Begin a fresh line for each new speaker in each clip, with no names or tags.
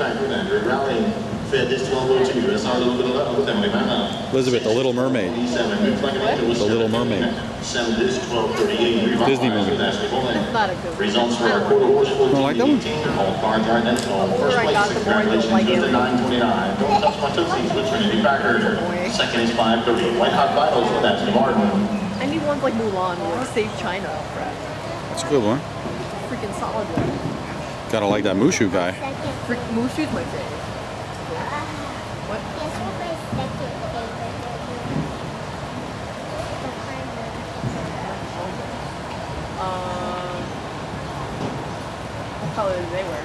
factor then. Your rally fed this 1202. That's our little bit of luck with Emily Manna.
Elizabeth, The Little Mermaid.
The
Little Mermaid.
Seven this 1238.
Disney movie.
It's not a good one.
Results for our quarter horse
Don't like that one?
1418. All cards are identical. First
I
place,
got the more I don't
congratulations
like
goes to
it.
929. Don't touch my tootsies with Trinity Packard. Second is 530. White Hot Vitals with Ashley Martin.
I need ones like Mulan or like Save China. Crap.
That's a good one.
Freaking solid one.
Gotta like that Mushu guy.
Freak Mushu's my favorite. What? Um, what color do they wear?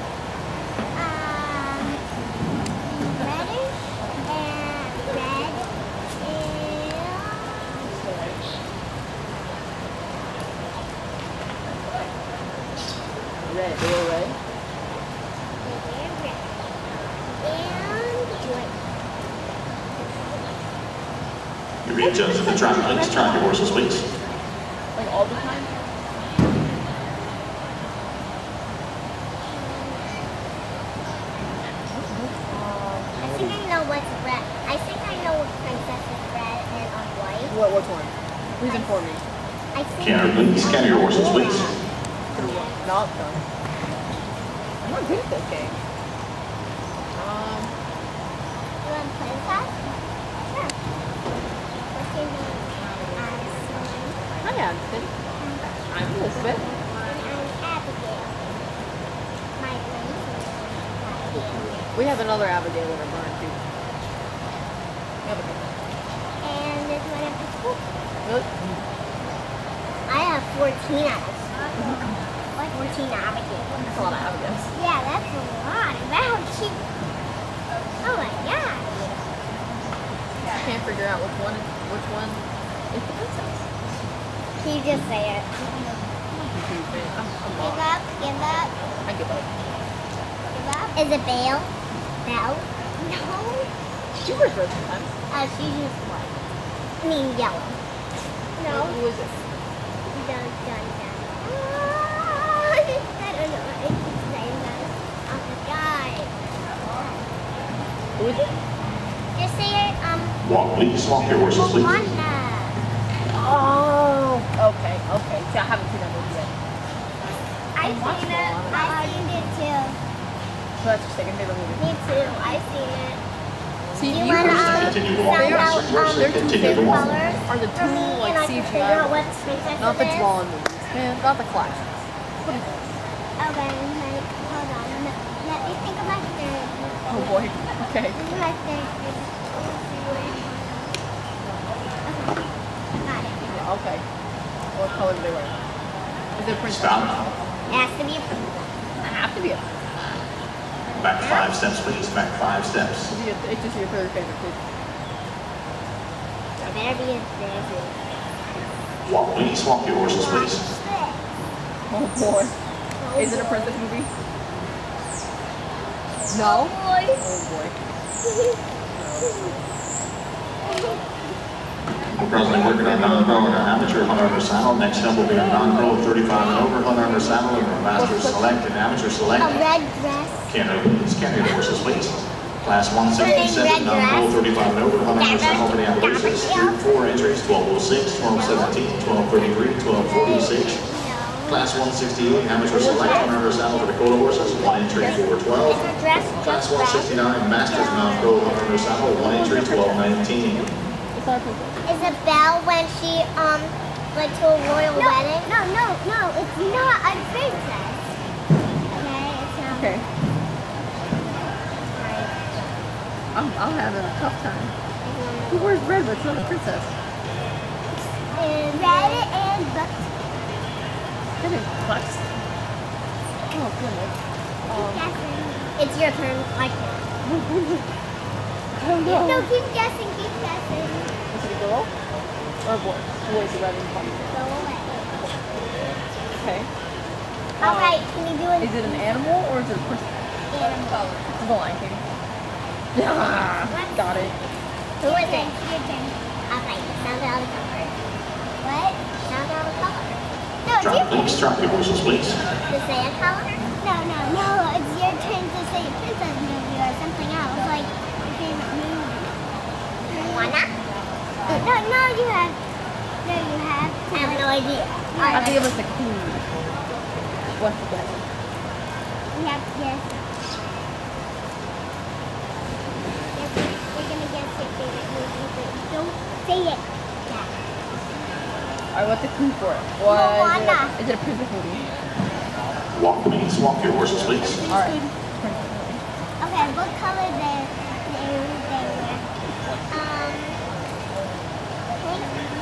Red. They wear red.
You readjust the track, please. Track your horses, please.
Like all the time.
I think I know what's red. I think I know what princess is red and on white.
What? Which one? Reason for me.
I think
Scanner, please. Scanner your horses, please.
Not done. I'm not good at this game. Um,
You want princess? Sure. What's your name? Addison.
I'm Elizabeth.
And I'm Abigail. My friend's name is Abigail.
We have another Abigail in our barn too. Abigail.
And there's one at the school.
Really?
I have 14 Addison. What? 14 Abigail.
That's a lot of Abigails.
Yeah, that's a lot. Wow, she... Oh my god.
I can't figure out which one. Which one is the princess?
Can you just say it?
I'm confused, man. I'm, I'm
Give up, give up,
I give up.
give up. Is it Belle? Belle? No.
She wears red sometimes.
Uh, she's just white. I mean yellow. No.
Who is it?
Dun, dun, dun. Ah, I don't know. I keep saying that. Oh my god.
Who is it?
Just say it, um,
Walk, please. Walk your horses, please.
Okay. Okay. See, I haven't seen that movie yet.
I
I'm
seen it.
Moana.
I seen it too.
So that's your second favorite movie.
Me too. I've seen it.
See,
Do you
you
want to um,
Continue
sound out um,
Their two favorite
colors
are the two
me
like
and I can
CGI ones. Not the
it is?
Jawan movies. Man, not the classics. What is this?
Okay, like, hold on. Let me think of my third.
Oh boy. Okay.
This is my third. Okay. Got it.
Okay. What color do they wear? Is it princess?
Stop.
It has to be a princess.
I have to be a.
Back five steps, please. Back five steps.
It's just- It's just your third favorite food.
It better be a princess.
Walk, please. Walk your horses, please.
Oh boy. Is it a princess movie? No.
Oh, boy.
Oh boy.
We're presently working on non-pro and our amateur hunt under saddle. Next up will be our non-pro 35 and over hunt under saddle and our master select and amateur
A
select.
red dress.
Canada, please. Canada horses, please. Class 167, non-pro 35 and over hunt under oh, oh, saddle for the Appalachians. Three, four entries, 1206, 1217, 1233, 1246. Class 168, amateur select hunt under saddle for Dakota horses, one entry, 412. Class 169, Masters non-pro hunt under saddle, one entry, 1219.
It's not.
Is it Belle when she um went to a royal wedding? No, no, no. It's not a princess. Okay, it's not.
Okay. I'm, I'm having a tough time. Who wears red but it's not a princess?
And red and black.
That is bucks. Oh goodness. Um,
It's your turn. I can't.
I don't know.
No, keep guessing. Keep guessing
girl or a boy? Who is
11
Okay.
Um, All right, can we do it?
Is it an animal or is it a person?
Animal.
It's a Lion King. Yeah, got it.
Who is it? Your turn. All right, sound out of cover. What? Sound out of color. No, it's
drop, your turn. Please.
The sand color? No, no, no. It's your turn to say princess movie or something else, like your favorite movie. Moana? No, no, you have. No, you have. I have no idea.
I think it was the queen. What's the guess?
We have to guess. We're gonna guess it. Don't say it. Yeah.
Alright, what's the clue for it? What? Is it a princess movie?
Walk the beans, walk your horses, please.
Alright.
Okay, what color they, they, they? Um pink,